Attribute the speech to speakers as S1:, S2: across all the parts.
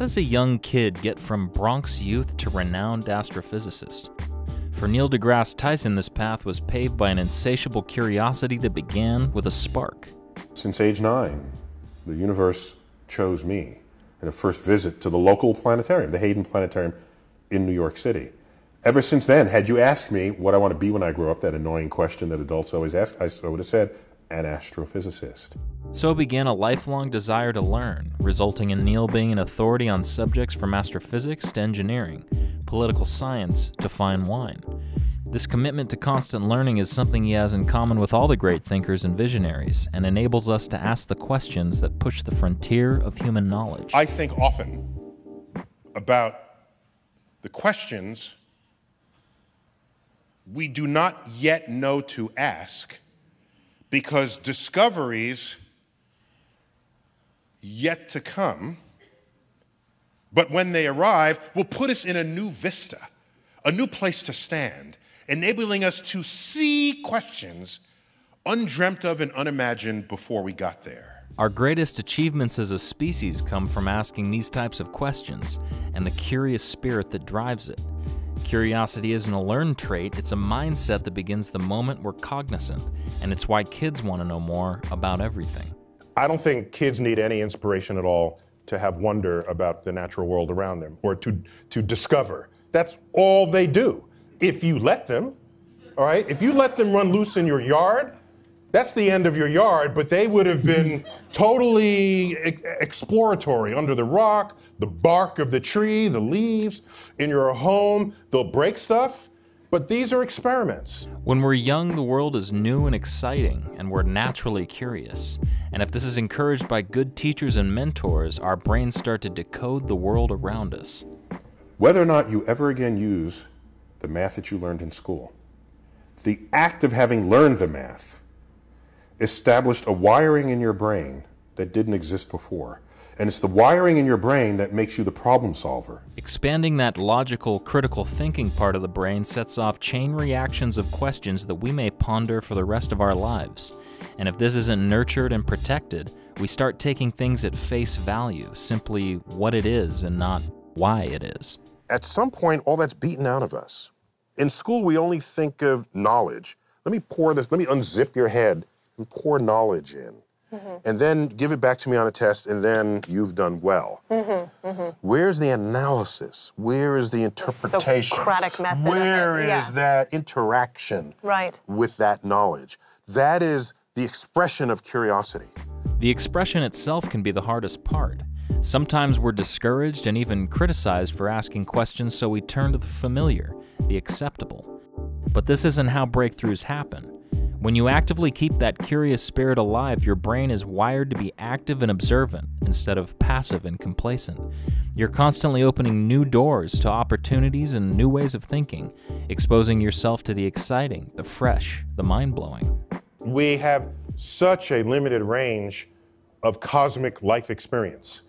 S1: does a young kid get from Bronx youth to renowned astrophysicist? For Neil deGrasse Tyson, this path was paved by an insatiable curiosity that began with a spark.
S2: Since age nine, the universe chose me in a first visit to the local planetarium, the Hayden Planetarium in New York City. Ever since then, had you asked me what I want to be when I grow up, that annoying question that adults always ask, I would have said, an astrophysicist.
S1: So began a lifelong desire to learn, resulting in Neil being an authority on subjects from astrophysics to engineering, political science to fine wine. This commitment to constant learning is something he has in common with all the great thinkers and visionaries, and enables us to ask the questions that push the frontier of human knowledge.
S2: I think often about the questions we do not yet know to ask because discoveries yet to come, but when they arrive, will put us in a new vista, a new place to stand, enabling us to see questions undreamt of and unimagined before we got there.
S1: Our greatest achievements as a species come from asking these types of questions and the curious spirit that drives it. Curiosity isn't a learned trait, it's a mindset that begins the moment we're cognizant, and it's why kids want to know more about everything.
S2: I don't think kids need any inspiration at all to have wonder about the natural world around them or to, to discover. That's all they do. If you let them, all right? If you let them run loose in your yard, that's the end of your yard, but they would have been totally e- exploratory under the rock, the bark of the tree, the leaves, in your home. They'll break stuff, but these are experiments.
S1: When we're young, the world is new and exciting, and we're naturally curious. And if this is encouraged by good teachers and mentors, our brains start to decode the world around us.
S2: Whether or not you ever again use the math that you learned in school, the act of having learned the math established a wiring in your brain that didn't exist before. And it's the wiring in your brain that makes you the problem solver.
S1: Expanding that logical, critical thinking part of the brain sets off chain reactions of questions that we may ponder for the rest of our lives. And if this isn't nurtured and protected, we start taking things at face value, simply what it is and not why it is.
S2: At some point, all that's beaten out of us. In school, we only think of knowledge. Let me pour this, let me unzip your head and pour knowledge in. Mm-hmm. And then give it back to me on a test, and then you've done well. Mm-hmm, mm-hmm. Where's the analysis? Where is the interpretation?
S3: The Socratic method.
S2: Where is
S3: yeah.
S2: that interaction
S3: right.
S2: with that knowledge? That is the expression of curiosity.
S1: The expression itself can be the hardest part. Sometimes we're discouraged and even criticized for asking questions, so we turn to the familiar, the acceptable. But this isn't how breakthroughs happen. When you actively keep that curious spirit alive, your brain is wired to be active and observant instead of passive and complacent. You're constantly opening new doors to opportunities and new ways of thinking, exposing yourself to the exciting, the fresh, the mind blowing.
S2: We have such a limited range of cosmic life experience.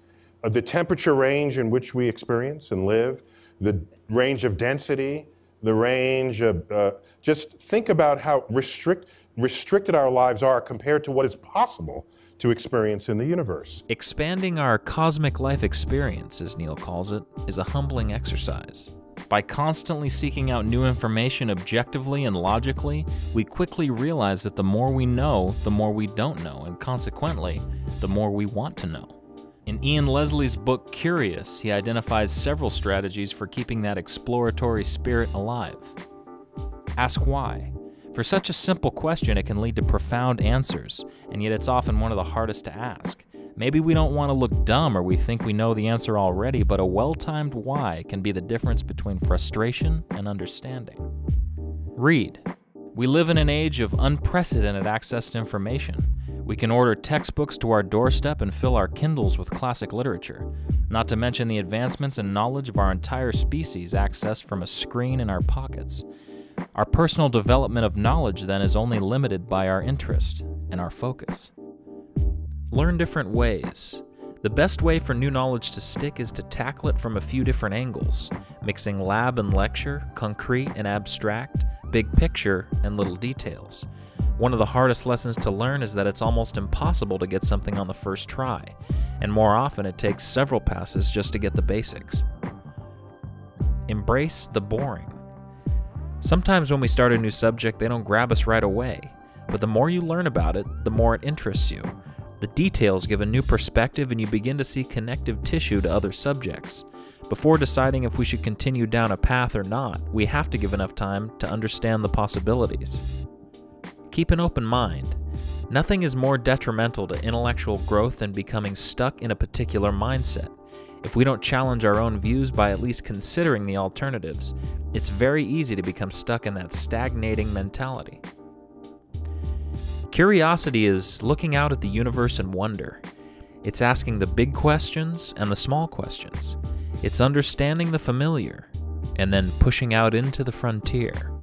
S2: Uh, the temperature range in which we experience and live, the range of density, the range of uh, just think about how restrict restricted our lives are compared to what is possible to experience in the universe.
S1: Expanding our cosmic life experience, as Neil calls it, is a humbling exercise. By constantly seeking out new information objectively and logically, we quickly realize that the more we know, the more we don't know, and consequently, the more we want to know. In Ian Leslie's book Curious, he identifies several strategies for keeping that exploratory spirit alive. Ask why. For such a simple question, it can lead to profound answers, and yet it's often one of the hardest to ask. Maybe we don't want to look dumb or we think we know the answer already, but a well timed why can be the difference between frustration and understanding. Read. We live in an age of unprecedented access to information. We can order textbooks to our doorstep and fill our Kindles with classic literature, not to mention the advancements in knowledge of our entire species accessed from a screen in our pockets. Our personal development of knowledge then is only limited by our interest and our focus. Learn different ways. The best way for new knowledge to stick is to tackle it from a few different angles, mixing lab and lecture, concrete and abstract, big picture, and little details. One of the hardest lessons to learn is that it's almost impossible to get something on the first try, and more often it takes several passes just to get the basics. Embrace the boring. Sometimes when we start a new subject, they don't grab us right away, but the more you learn about it, the more it interests you. The details give a new perspective, and you begin to see connective tissue to other subjects. Before deciding if we should continue down a path or not, we have to give enough time to understand the possibilities. Keep an open mind. Nothing is more detrimental to intellectual growth than becoming stuck in a particular mindset. If we don't challenge our own views by at least considering the alternatives, it's very easy to become stuck in that stagnating mentality. Curiosity is looking out at the universe in wonder. It's asking the big questions and the small questions. It's understanding the familiar and then pushing out into the frontier.